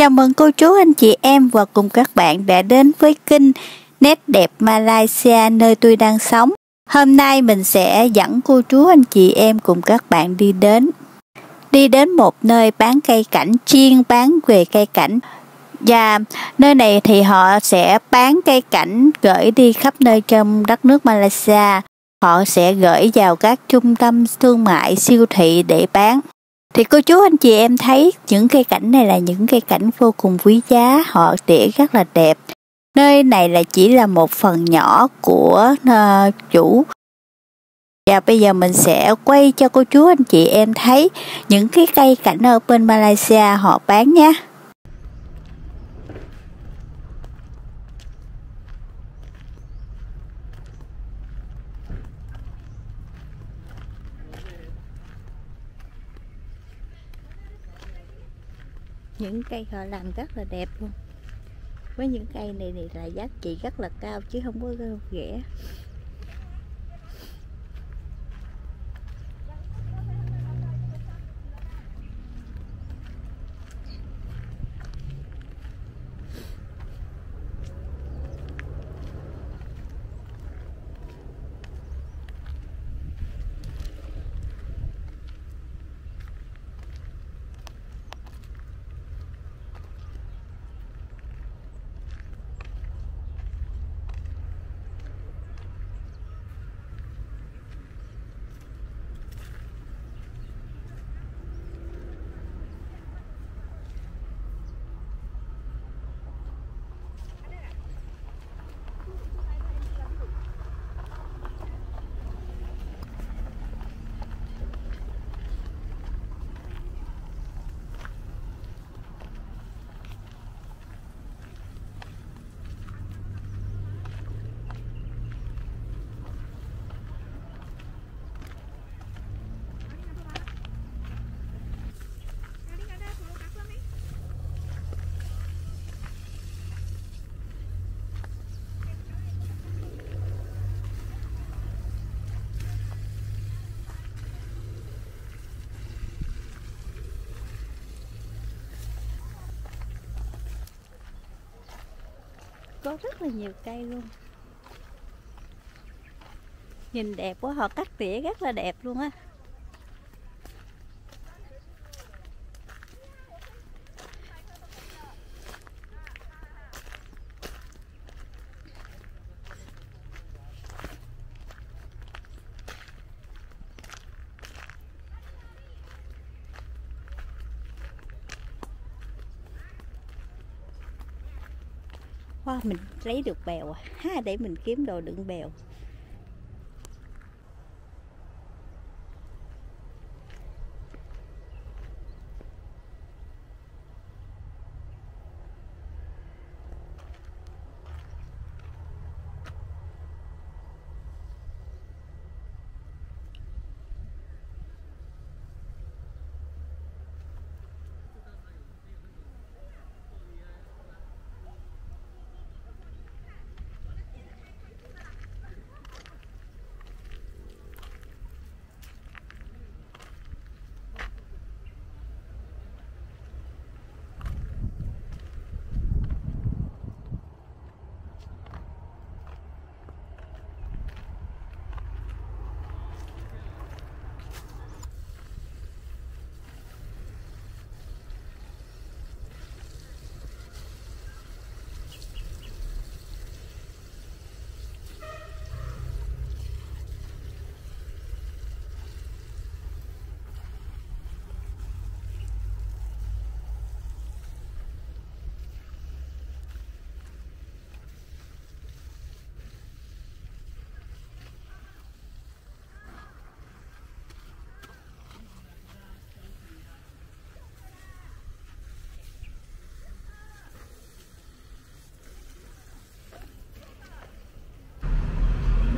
Chào mừng cô chú, anh chị em và cùng các bạn đã đến với kênh Nét đẹp Malaysia, nơi tôi đang sống. Hôm nay mình sẽ dẫn cô chú, anh chị em cùng các bạn đi đến đi đến một nơi bán cây cảnh, chuyên bán về cây cảnh và nơi này thì họ sẽ bán cây cảnh gửi đi khắp nơi trong đất nước Malaysia. Họ sẽ gửi vào các trung tâm thương mại siêu thị để bán. Thì cô chú anh chị em thấy những cây cảnh này là những cây cảnh vô cùng quý giá, họ tỉa rất là đẹp. Nơi này là chỉ là một phần nhỏ của uh, chủ và bây giờ mình sẽ quay cho cô chú anh chị em thấy những cái cây cảnh ở bên Malaysia họ bán nhé những cây họ làm rất là đẹp luôn. Với những cây này thì là giá trị rất là cao chứ không có rẻ có rất là nhiều cây luôn. Nhìn đẹp quá, họ cắt tỉa rất là đẹp luôn á. Wow, mình lấy được bèo à ha để mình kiếm đồ đựng bèo.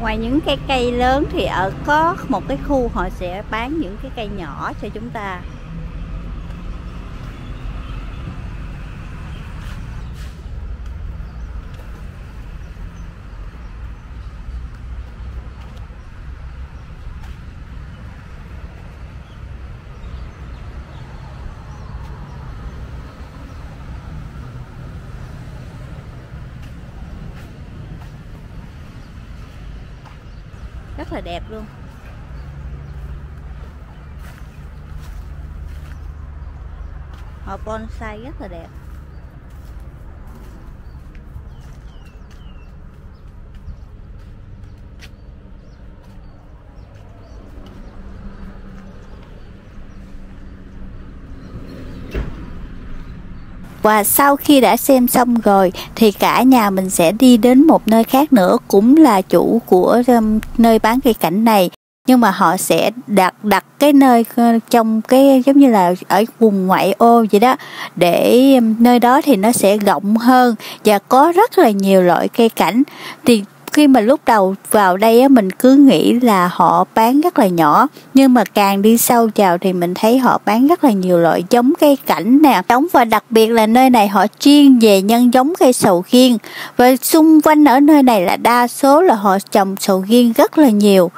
Ngoài những cái cây lớn thì ở có một cái khu họ sẽ bán những cái cây nhỏ cho chúng ta. Rất là đẹp luôn. Họ bonsai rất là đẹp. Và sau khi đã xem xong rồi thì cả nhà mình sẽ đi đến một nơi khác nữa cũng là chủ của um, nơi bán cây cảnh này. Nhưng mà họ sẽ đặt đặt cái nơi ờ, trong cái giống như là ở vùng ngoại ô vậy đó. Để um, nơi đó thì nó sẽ rộng hơn và có rất là nhiều loại cây cảnh. Thì khi mà lúc đầu vào đây á, mình cứ nghĩ là họ bán rất là nhỏ. Nhưng mà càng đi sâu vào thì mình thấy họ bán rất là nhiều loại giống cây cảnh nè. Giống và đặc biệt là nơi này họ chuyên về nhân giống cây sầu riêng. Và xung quanh ở nơi này là đa số là họ trồng sầu riêng rất là nhiều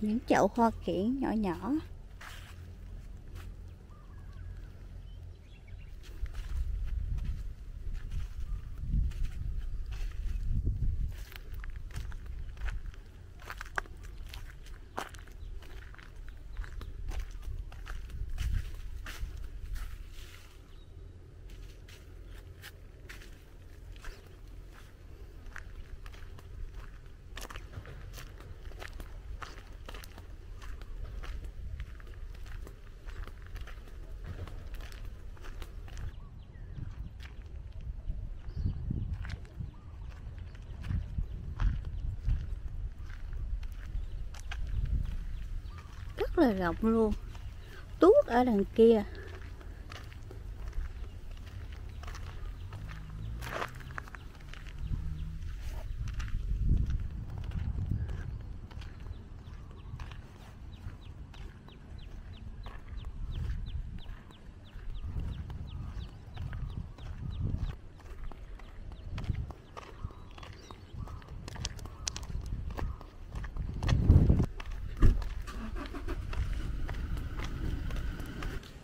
những chậu hoa kiển nhỏ nhỏ rất là rộng luôn. Tuốt ở đằng kia.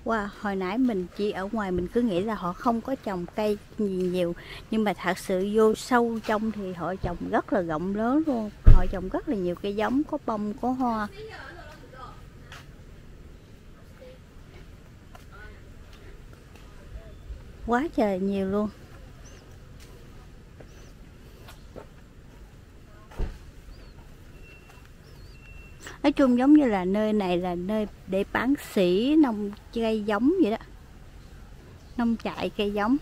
Wow, hồi nãy mình chỉ ở ngoài mình cứ nghĩ là họ không có trồng cây gì nhiều Nhưng mà thật sự vô sâu trong thì họ trồng rất là rộng lớn luôn. Họ trồng rất là nhiều cây giống, có bông, có hoa. Quá trời nhiều luôn. Nói chung giống như là nơi này là nơi để bán sỉ nông cây giống vậy đó. Nông trại cây giống.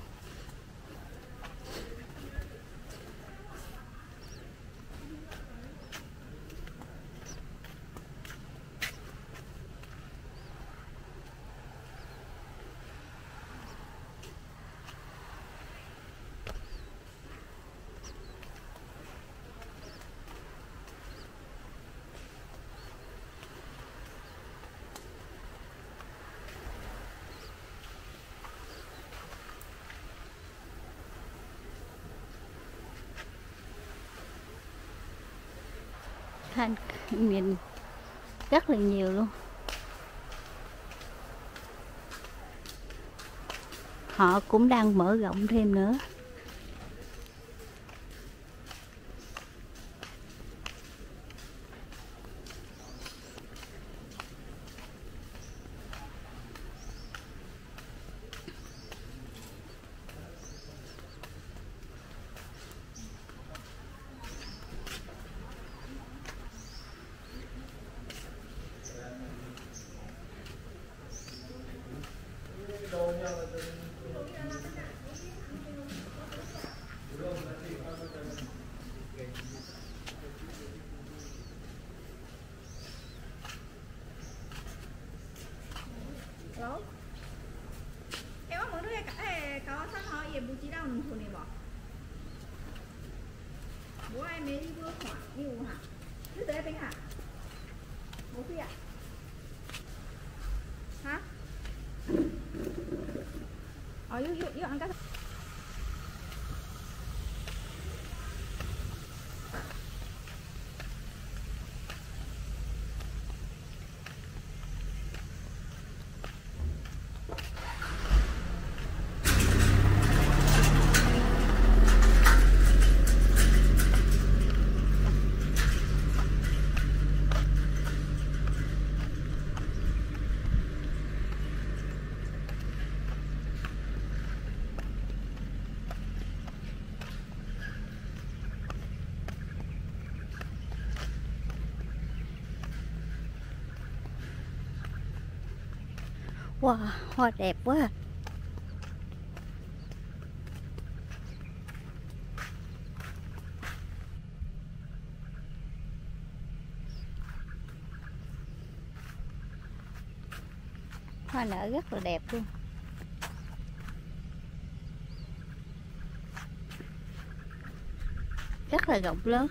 Thanh nhìn rất là nhiều luôn. Họ cũng đang mở rộng thêm nữa. 啊有有有俺哥 Wow, hoa đẹp quá à. Hoa nở rất là đẹp luôn Rất là rộng lớn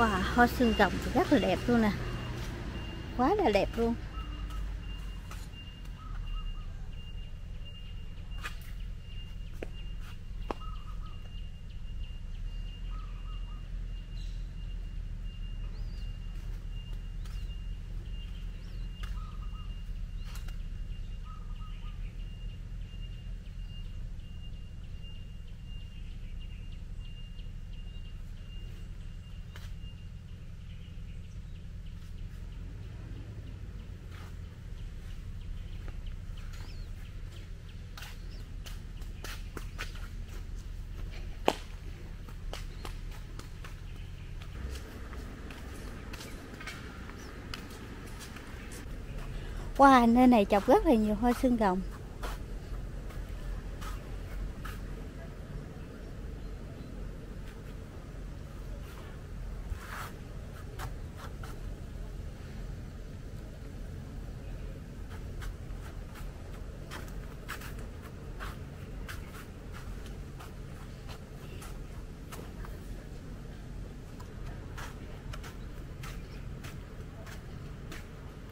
Wow, à. hoa xương rồng thì rất là đẹp luôn nè. Quá là đẹp luôn. Qua wow, à, nơi này chọc rất là nhiều hoa xương rồng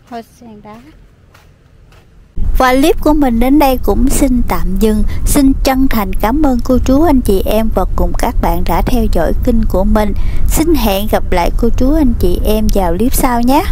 hoa sen đá và clip của mình đến đây cũng xin tạm dừng. Xin chân thành cảm ơn cô chú, anh chị em và cùng các bạn đã theo dõi kênh của mình. Xin hẹn gặp lại cô chú, anh chị em vào clip sau nhé.